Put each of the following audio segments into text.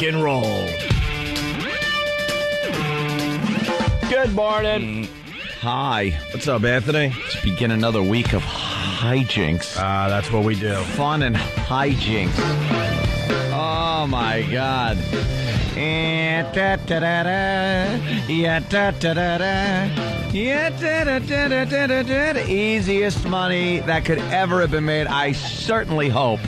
rock and roll. Good morning. Hi. What's up, Anthony? Let's begin another week of hijinks. Ah, that's what we do. Fun and hijinks. Oh my God. Eh, da, da, da, da. Yeah, da, da, da, da. Yeah, da, da, da, da, da, da, da. The Easiest money that could ever have been made. I certainly hope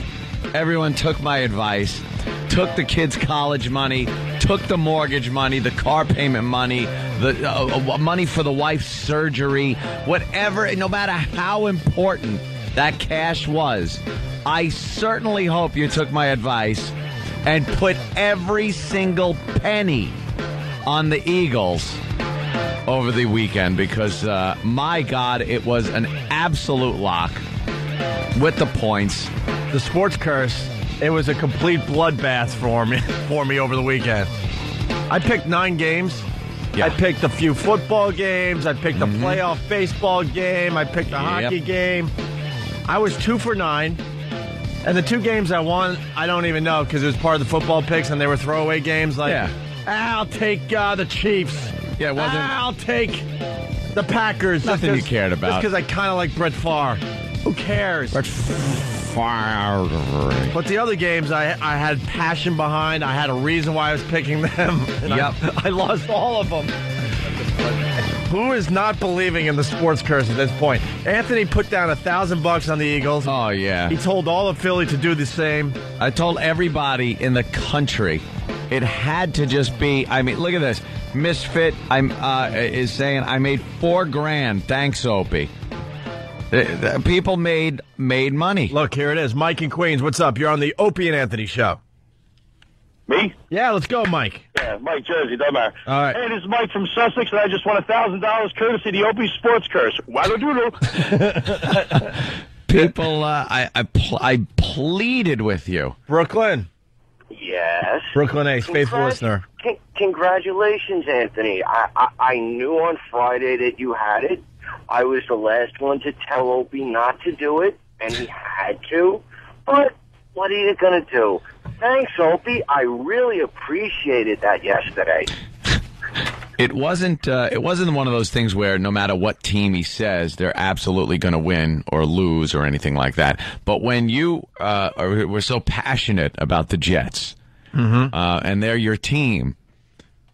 everyone took my advice, took the kids' college money, took the mortgage money, the car payment money, the uh, uh, money for the wife's surgery, whatever, no matter how important that cash was. I certainly hope you took my advice and put every single penny on the Eagles over the weekend because, uh, my God, it was an absolute lock with the points. The sports curse. It was a complete bloodbath for me for me over the weekend. I picked nine games. Yeah. I picked a few football games. I picked a playoff baseball game. I picked a hockey game. I was two for nine. And the two games I won, I don't even know because it was part of the football picks and they were throwaway games. Like, Yeah. I'll take uh, the Chiefs. Yeah, it wasn't- I'll take the Packers. Nothing you cared about. Just because I kind of like Brett Favre. Who cares? Fire. But the other games, I I had passion behind. I had a reason why I was picking them. and I- Yep. I, lost all of them. Who is not believing in the sports curse at this point? Anthony put down a thousand bucks on the Eagles. Oh, yeah. He told all of Philly to do the same. I told everybody in the country it had to just be. I mean, look at this. Misfit I'm uh, is saying I made four grand. Thanks, Opie. The- the People made made money. Look, here it is. Mike in Queens, what's up? You're on the Opie and Anthony show. Me? Yeah, let's go, Mike. Yeah, Mike Jersey, doesn't matter. All right. Hey, this is Mike from Sussex, and I just won a thousand dollars courtesy of the Opie Sports Curse. Waggle People, uh, I I, pl- I pleaded with you. Brooklyn. Yes. Brooklyn Ace, faithful Congrat- listener. Con- congratulations, Anthony. I, I I knew on Friday that you had it. I was the last one to tell Opie not to do it, and he had to. But what are you going to do? Thanks, Opie. I really appreciated that yesterday. It wasn't. Uh, it wasn't one of those things where no matter what team he says, they're absolutely going to win or lose or anything like that. But when you uh, are, were so passionate about the Jets, Mm-hmm. uh, and they're your team,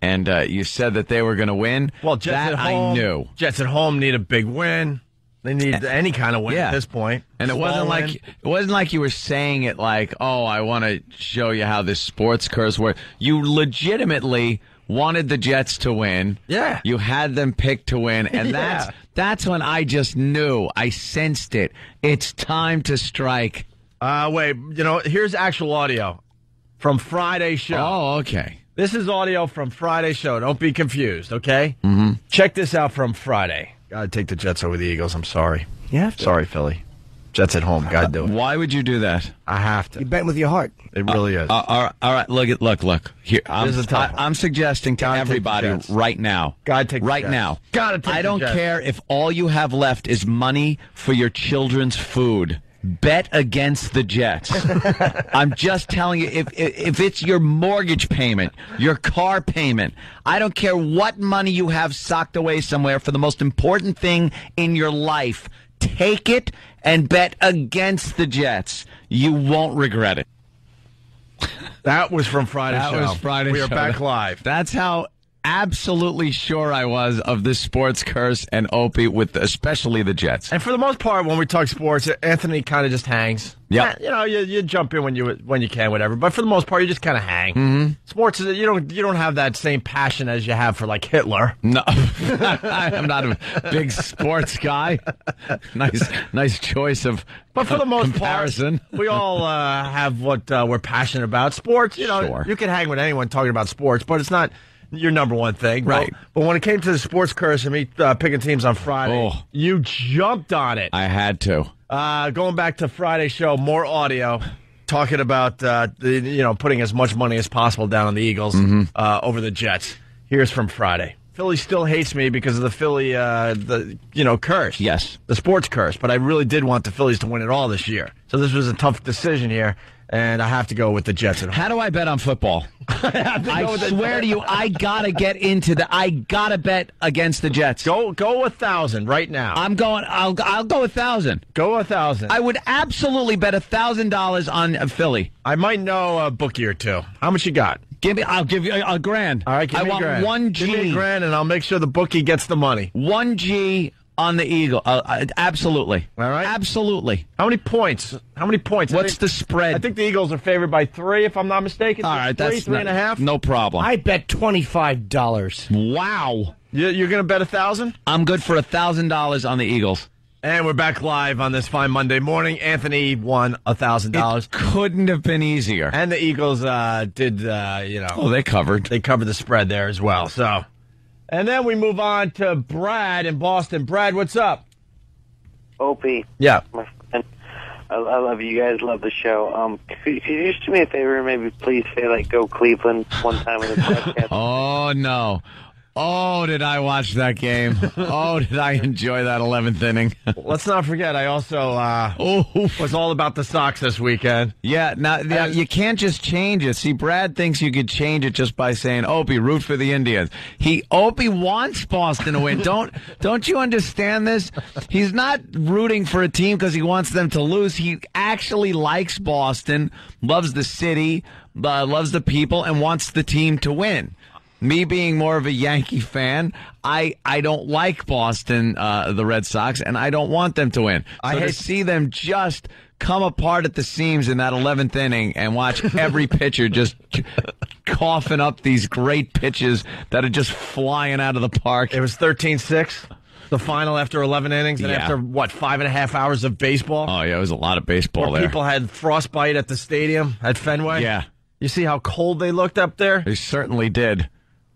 and uh, you said that they were going to win, Well, Jets that at home. I knew. Jets at home need a big win. They need any kind of win Yeah. at this point. And it wasn't like it wasn't like you were saying it like, "Oh, I want to show you how this sports curse works." You legitimately wanted the Jets to win. Yeah. You had them picked to win, and Yeah. that's that's when I just knew. I sensed it. It's time to strike. Uh, wait, you know, here's actual audio from Friday's show. Oh, okay. This is audio from Friday's show. Don't be confused, okay? Mm-hmm. Check this out from Friday. Gotta take the Jets over the Eagles. I'm sorry. Yeah. Sorry, Philly. Jets at home. Gotta do it. Why would you do that? I have to. You bet with your heart. It really is. Uh, all right, all right. Look at look look here. I'm, This is a tough I, I'm suggesting to Gotta everybody right now. Gotta take right Jets. now. Gotta take I don't Jets. care if all you have left is money for your children's food. Bet against the Jets. I'm just telling you, if, if if it's your mortgage payment, your car payment, I don't care what money you have socked away somewhere for the most important thing in your life. Take it and bet against the Jets. You won't regret it. that was from Friday. That show. was Friday. We are back live. That's how absolutely sure I was of this sports curse and Opie with especially the Jets. And for the most part, when we talk sports, Anthony kind of just hangs. Yep. Eh, you know, you, you jump in when you when you can, whatever. But for the most part, you just kind of hang. Mm-hmm. Sports, is- you don't you don't have that same passion as you have for like Hitler. No, I'm not a big sports guy. Nice, nice choice of. But for the most comparison. part, we all uh, have what uh, we're passionate about. Sports, you know, Sure. you can hang with anyone talking about sports, but it's not your number one thing. Right. But, but when it came to the sports curse and me uh, picking teams on Friday, Oh. you jumped on it. I had to. Uh, going back to Friday's show, more audio talking about uh, the, you know putting as much money as possible down on the Eagles Mm-hmm. uh, over the Jets. Here's from Friday. Philly still hates me because of the Philly, uh, the you know curse. Yes. the sports curse. But I really did want the Phillies to win it all this year. So this was a tough decision here. And I have to go with the Jets at home. How do I bet on football? I swear to you, I gotta get into the. I gotta bet against the Jets. Go go a thousand right now. I'm going. I'll. I'll go a thousand. go a thousand. I would absolutely bet a thousand dollars on uh, Philly. I might know a bookie or two. How much you got? Give me. I'll give you a, a grand. All right, give I me a want grand. one Give me G. a grand, and I'll make sure the bookie gets the money. One G on the Eagle. Uh, uh, absolutely. All right. Absolutely. How many points? How many points? What's think- the spread? I think the Eagles are favored by three, if I'm not mistaken. All right. three, That's three not- and a half. No problem. I bet $25. wow. You, you're going to bet a thousand? I'm good for a thousand dollars on the Eagles. And we're back live on this fine Monday morning. Anthony won a thousand dollars, couldn't have been easier. and the Eagles uh, did. Uh, you know, Oh, they covered. they covered the spread there as well. So, and then we move on to Brad in Boston. Brad, what's up? Opie, Yeah. my friend, I, I love you guys. Love the show. Um, could, could you just do me a favor and maybe please say like "Go Cleveland" one time in the podcast? Oh no. Oh, did I watch that game? Oh, did I enjoy that 11th inning? Let's not forget, I also uh, was all about the Sox this weekend. yeah. Now, now you can't just change it. See, Brad thinks you could change it just by saying, "Opie, root for the Indians." He Opie wants Boston to win. don't don't you understand this? He's not rooting for a team because he wants them to lose. He actually likes Boston, loves the city, uh, loves the people, and wants the team to win. Me being more of a Yankee fan, I, I don't like Boston, uh, the Red Sox, and I don't want them to win. I So to see them just come apart at the seams in that 11th inning and watch every pitcher just coughing up these great pitches that are just flying out of the park. It was 13-6, the final after 11 innings, and Yeah. after, what, five and a half hours of baseball? Oh, yeah, it was a lot of baseball there. people had frostbite at the stadium at Fenway. Yeah. You see how cold they looked up there? They certainly did,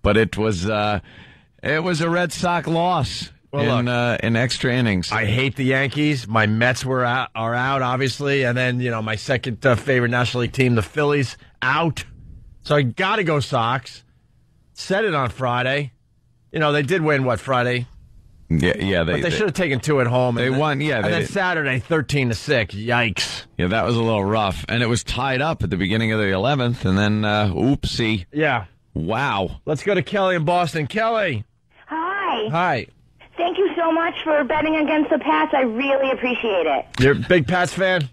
but it was uh, it was a Red Sox loss Well, in look. uh, in extra innings. I hate the Yankees. My Mets were out, are out, obviously, and then you know my second uh, favorite National League team, the Phillies, out. So I got to go Sox. Said it on Friday. You know they did win what Friday, yeah, yeah, they, but they, they- should have taken two at home. They and then- won, yeah, And they then did. Saturday, thirteen to six. Yikes. yeah, that was a little rough, and it was tied up at the beginning of the eleventh, and then uh, oopsie, Yeah. Wow. Let's go to Kelly in Boston. Kelly, Hi. hi. Thank you so much for betting against the Pats. I really appreciate it. You're a big Pats fan.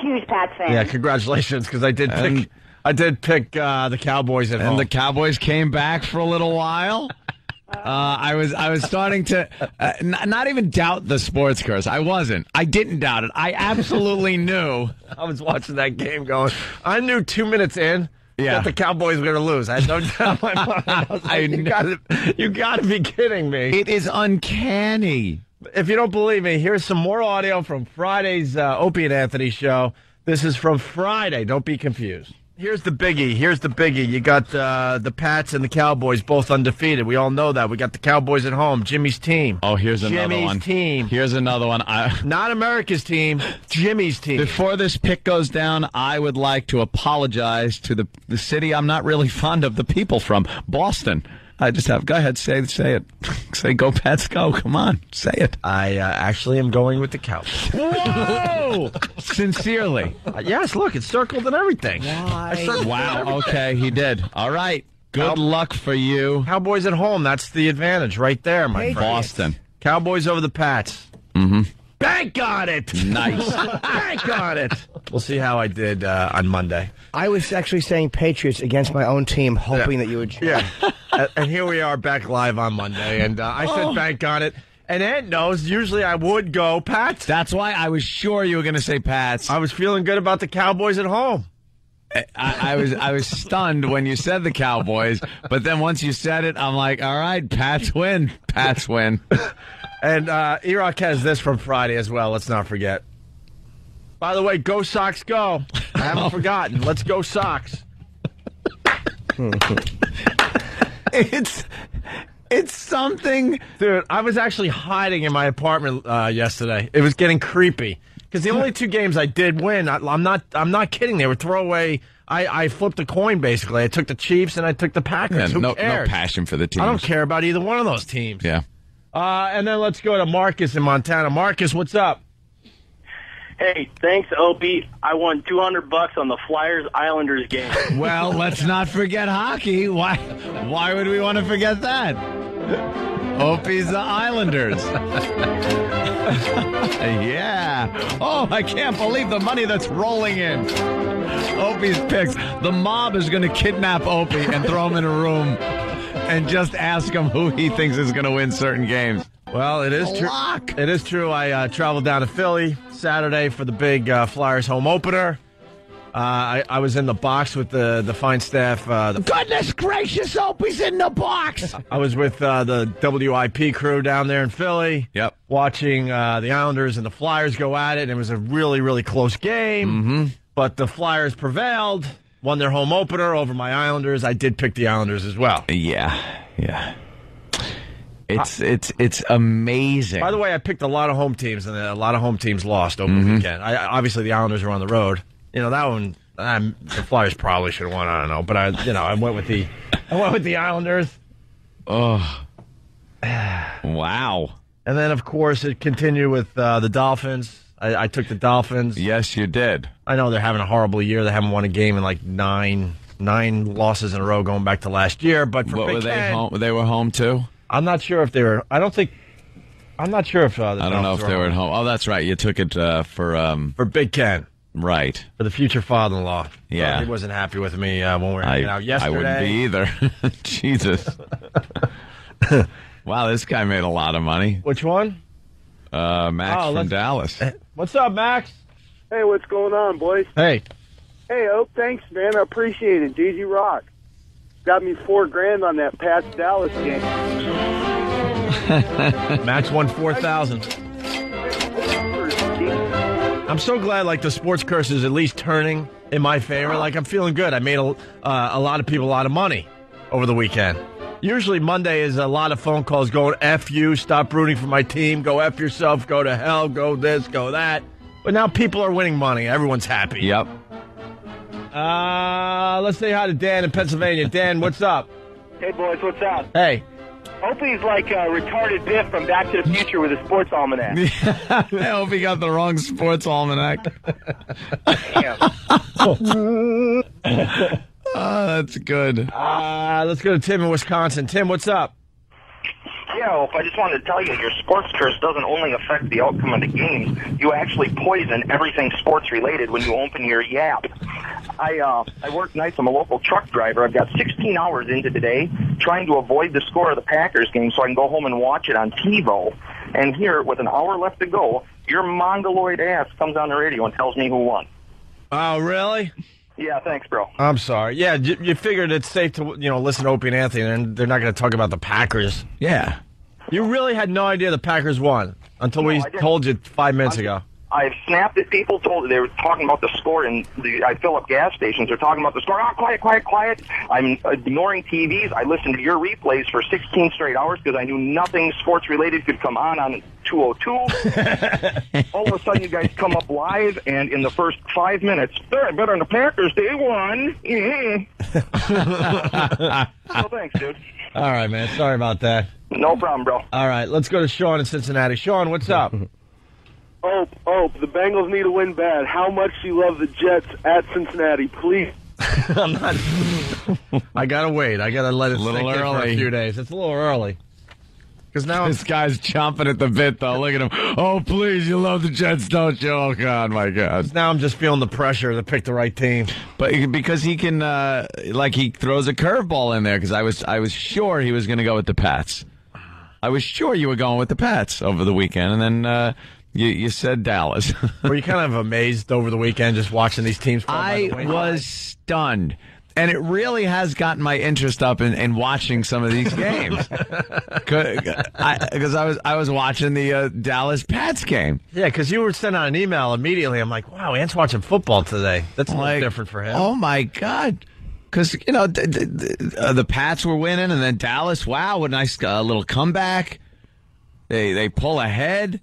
Huge Pats fan. Yeah, congratulations, because I did pick. And- I did pick uh, the Cowboys at And home. the Cowboys came back for a little while. Uh, I was I was starting to uh, n- not even doubt the sports curse. I wasn't. I didn't doubt it. I absolutely knew. I was watching that game going. I knew two minutes in Yeah. that the Cowboys were going to lose. I had no doubt in my mind. I was like, I you gotta, you got to be kidding me. It is uncanny. if you don't believe me, here's some more audio from Friday's uh, Opie and Anthony show. This is from Friday. Don't be confused. Here's the biggie. Here's the biggie. You got uh, the Pats and the Cowboys both undefeated. We all know that. We got the Cowboys at home. Jimmy's team. Oh, here's another Jimmy's one. team. Here's another one. I, Not America's team. Jimmy's team. before this pick goes down, I would like to apologize to the the city I'm not really fond of the people from, Boston. I just have. Go ahead, say say it. say go Pats go. Come on, say it. I uh, actually am going with the Cowboys. Whoa! Sincerely. Uh, yes, look, it's circled and everything. I circled Wow. Okay, he did. All right. Good luck for you, Cowboys at home. That's the advantage right there, my friend. Boston. Cowboys over the Pats. Mm-hmm. Bank on it. Nice. Bank on it. We'll see how I did uh, on Monday. I was actually saying Patriots against my own team, hoping that you would. Yeah. and, and here we are back live on Monday, and uh, I said bank on it. And Ed knows usually I would go Pats. That's why I was sure you were going to say Pats. I was feeling good about the Cowboys at home. I, I was I was stunned when you said the Cowboys, but then once you said it, I'm like, all right, Pats win. Pats win. And uh, E-Rock has this from Friday as well. Let's not forget. By the way, go Sox, go! I haven't forgotten. Let's go Sox. It's it's something. Dude, I was actually hiding in my apartment uh, yesterday. It was getting creepy because the only two games I did win, I, I'm not, I'm not kidding. They were throwaway. I, I flipped a coin basically. I took the Chiefs and I took the Packers. Yeah, Who no, no passion for the team. I don't care about either one of those teams. Yeah. Uh, and then let's go to Marcus in Montana. Marcus, what's up? Hey, thanks, Opie. I won 200 bucks on the Flyers Islanders game. Well, let's not forget hockey. Why? Why would we want to forget that? Opie's the Islanders. yeah. Oh, I can't believe the money that's rolling in. Opie's picks. The mob is going to kidnap Opie and throw him in a room and just ask him who he thinks is going to win certain games. Well, it is true. It is true. I uh, traveled down to Philly Saturday for the big uh, Flyers home opener. Uh, I, I was in the box with the the fine staff. Uh, the, Goodness gracious, Opie's in the box. I was with uh, the WIP crew down there in Philly. Yep. Watching uh, the Islanders and the Flyers go at it. And it was a really, really close game. Mm-hmm. But the Flyers prevailed, won their home opener over my Islanders. I did pick the Islanders as well. Yeah, yeah. It's it's it's amazing. By the way, I picked a lot of home teams, and a lot of home teams lost over Mm-hmm. the weekend. I, obviously, the Islanders were on the road. You know that one. Um, the Flyers probably should have won. I don't know, but I, you know, I went with the, I went with the Islanders, oh, wow. and then of course it continued with uh, the Dolphins. I, I took the Dolphins. Yes, you did. I know they're having a horrible year. They haven't won a game in like nine nine losses in a row going back to last year. But for What Big were they Ten, home? They were home too. I'm not sure if they were. I don't think. I'm not sure if uh, the I don't know if they were at home. Oh, that's right. You took it uh, for um, for Big Ken. right. for the future father-in-law. Yeah. he wasn't happy with me uh, when we were I hanging out yesterday. I wouldn't be either. Jesus. wow, this guy made a lot of money. Which one? Uh, Max Oh, from Dallas. What's up, Max? Hey, what's going on, boys? Hey, Hey, Ope, thanks, man. I appreciate it. DG Rock. Got me four grand on that Pats Dallas game. Max won four thousand. I'm so glad, like the sports curse is at least turning in my favor. Like I'm feeling good. I made a, uh, a lot of people a lot of money over the weekend. Usually Monday is a lot of phone calls going "f you," stop rooting for my team, go "f yourself," go to hell, go this, go that. But now people are winning money. Everyone's happy. Yep. Uh, let's say hi to Dan in Pennsylvania. Dan, what's up? Hey, boys, what's up? Hey. Opie's like uh, retarded Biff from Back to the Future with a sports almanac. I hope he got the wrong sports almanac. Oh, that's good. Uh, let's go to Tim in Wisconsin. Tim, what's up? Yeah, well, I just wanted to tell you, your sports curse doesn't only affect the outcome of the games. You actually poison everything sports related when you open your Yap. I uh, I work nights. I'm a local truck driver. I've got 16 hours into today trying to avoid the score of the Packers game so I can go home and watch it on TiVo. And here, with an hour left to go, your mongoloid ass comes on the radio and tells me who won. Oh, really? Yeah, thanks, bro. I'm sorry. Yeah, you, you figured it's safe to you know listen to Opie and Anthony, and they're not going to talk about the Packers. Yeah. You really had no idea the Packers won until we told you five minutes ago. I've snapped at people. Told they were talking about the score, and the, I fill up gas stations. They're talking about the score. Oh, quiet, quiet, quiet! I'm ignoring TVs. I listened to your replays for 16 straight hours because I knew nothing sports related could come on on 202. All of a sudden, you guys come up live, and in the first five minutes, they're better than the Packers. They won. Yeah. so thanks, dude. All right, man. Sorry about that. No problem, bro. All right, let's go to Sean in Cincinnati. Sean, what's up? Ope, Ope, the Bengals need to win bad. How much do you love the Jets at Cincinnati? Please. I'm not. I gotta wait. I gotta let it a Little sink in for a few days. It's a little early. Because now This guy's chomping at the bit, though. Look at him. Oh, please, you love the Jets, don't you? Oh, God, my God. now I'm just feeling the pressure to pick the right team. But because he can, uh, like, he throws a curveball in there. Because I was, I was sure he was going to go with the Pats. I was sure you were going with the Pats over the weekend, and then uh, you, you said Dallas. Were you kind of amazed over the weekend just watching these teams? I the was stunned. And it really has gotten my interest up in, in watching some of these games because I, was I was watching the uh, Dallas Pats game. Yeah, because you were sent out an email immediately. I'm like, wow, Ant's watching football today. That's a Like, different for him. Oh my god! Because you know uh, the Pats were winning, and then Dallas. Wow, what a nice uh, little comeback! They they pull ahead,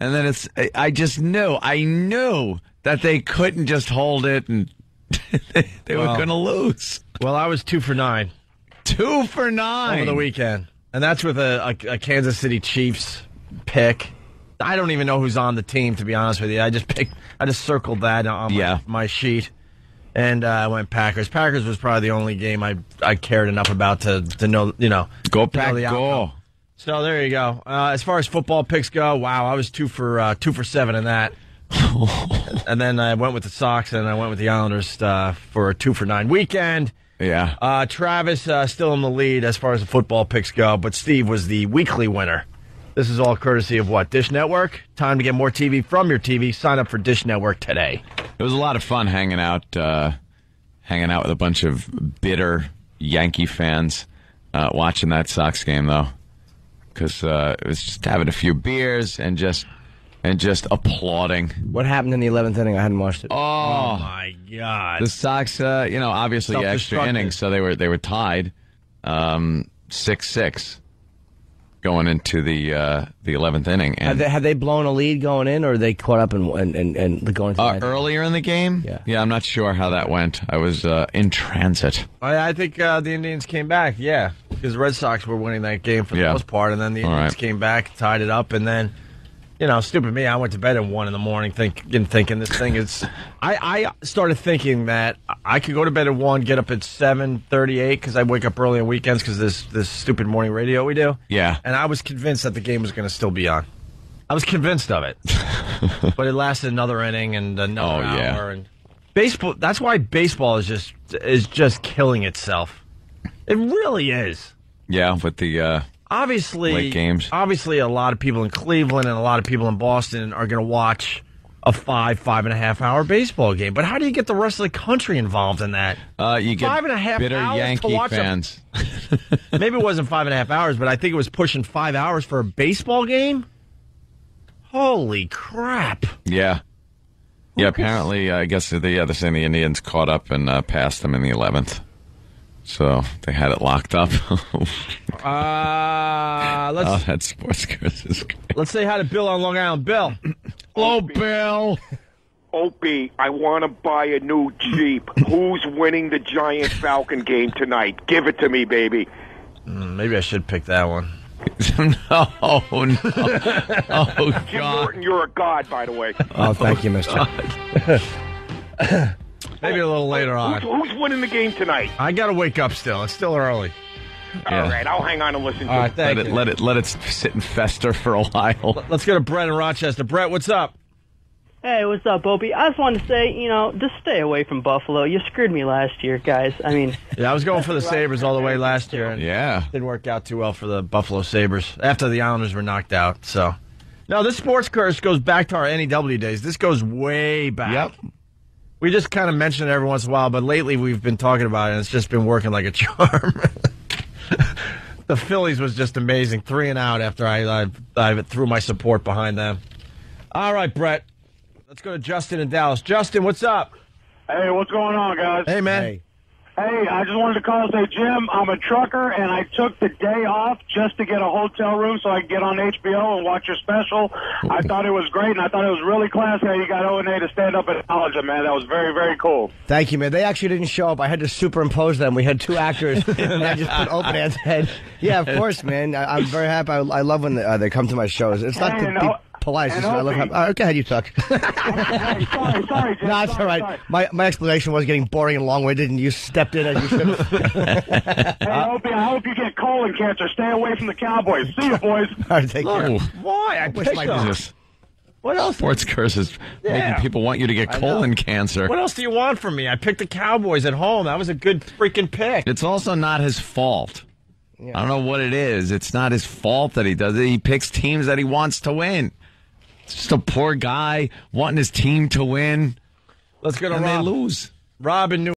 and then it's. I- just knew. I knew that they couldn't just hold it, and they, they were going to lose. Well, I was two for nine Two for nine over the weekend, and that's with a, a, a Kansas City Chiefs pick. I don't even know who's on the team to be honest with you. I just picked, I just circled that on my, Yeah. my sheet, and uh, I went Packers. Packers was probably the only game I I cared enough about to to know you know Go know pack, the go. outcome. So there you go. Uh, as far as football picks go, wow, I was two for uh, two for seven in that. and then I went with the Sox and I went with the Islanders uh, for a two for nine weekend. Yeah. Uh, Travis uh, still in the lead as far as the football picks go, but Steve was the weekly winner. This is all courtesy of what? Dish Network? Time to get more TV from your TV. Sign up for Dish Network today. It was a lot of fun hanging out, uh, hanging out with a bunch of bitter Yankee fans, uh, watching that Sox game though, because uh, it was just having a few beers and just and just applauding. What happened in the 11th inning? I hadn't watched it. Oh, My God. the Sox, uh, you know, obviously extra innings, so they were they were tied, um, six six, going into the uh, the eleventh inning, Had and they, had they blown a lead going in, or they caught up and and and, and going uh, earlier in the game, Yeah. yeah. I'm not sure how that went. I was uh, in transit. I, I think uh, the Indians came back, yeah, because the Red Sox were winning that game for the Yeah. most part, and then the Indians right. came back, tied it up, and then, you know, stupid me, I went to bed at one in the morning, thinking, thinking this thing is. I, I started thinking that I could go to bed at one, get up at seven thirty-eight because I wake up early on weekends because this this stupid morning radio we do. Yeah. and I was convinced that the game was going to still be on. I was convinced of it, but it lasted another inning and another Oh, yeah. hour and baseball. That's why baseball is just is just killing itself. It really is. Yeah, with the uh, Obviously, Late games. Obviously, a lot of people in Cleveland and a lot of people in Boston are going to watch a five five and a half hour baseball game. But how do you get the rest of the country involved in that? uh, you get Five and a half bitter hours to Yankee watch a- fans. Maybe it wasn't five and a half hours, but I think it was pushing five hours for a baseball game. Holy crap! Yeah. Yeah, apparently, I guess the yeah, they're saying the Indians caught up and uh, passed them in the eleventh, so they had it locked up. Uh, let's oh, that sports curse is great. let's say hi to Bill on Long Island. Bill, Hello, Bill. Opie, I want to buy a new Jeep. Who's winning the Giant Falcon game tonight? Give it to me, baby. maybe I should pick that one. no, no. Oh Jim God. Norton, you're a god, by the way. Oh, thank you, Mister. Maybe a little later on. who's winning the game tonight? I got to wake up still. It's still early. Yeah. All right, I'll hang on and listen to All right, it. thank Let you. it let it let it sit and fester for a while. Let's go to Brett in Rochester. Brett, what's up? Hey, what's up, Opie? I just wanted to say, you know, just stay away from Buffalo. You screwed me last year, guys. I mean, Yeah, I was going for the Sabres all the way last year, and Yeah. didn't work out too well for the Buffalo Sabres after the Islanders were knocked out. So, no, this sports curse goes back to our NEW days. This goes way back. Yep. We just kind of mention it every once in a while, but lately we've been talking about it, and it's just been working like a charm. the Phillies was just amazing, three and out after I, I I threw my support behind them. All right, Brett, let's go to Justin in Dallas. Justin, what's up? Hey, what's going on, guys? Hey, man. Hey. Hey, I just wanted to call and say, Jim, I'm a trucker, and I took the day off just to get a hotel room so I could get on HBO and watch your special. I thought it was great, and I thought it was really classy how you got O and A to stand up and acknowledge it, man. That was very, very cool. Thank you, man. They actually didn't show up. I had to superimpose them. We had two actors, and I just put open at head. Yeah, of course, man. I, I'm very happy. I, I love when uh, they come to my shows. It's not Hey, be O- polite. It's and I love Opie. how. Uh, go ahead, you talk. hey, sorry, sorry, Jim. no, it's sorry, all right. sorry. My my explanation was getting boring and long-winded, and you stepped in as you should have. Hey, Opie, I hope you get colon cancer. Stay away from the Cowboys. See you, boys. All right, take care. Why? I wish picked my business. What else? Sports curses Yeah. making people want you to get colon cancer. What else do you want from me? I picked the Cowboys at home. That was a good freaking pick. It's also not his fault. I don't know what it is. It's not his fault that he does it. He picks teams that he wants to win. Just a poor guy wanting his team to win, Let's go to and they Rob. lose. Rob in New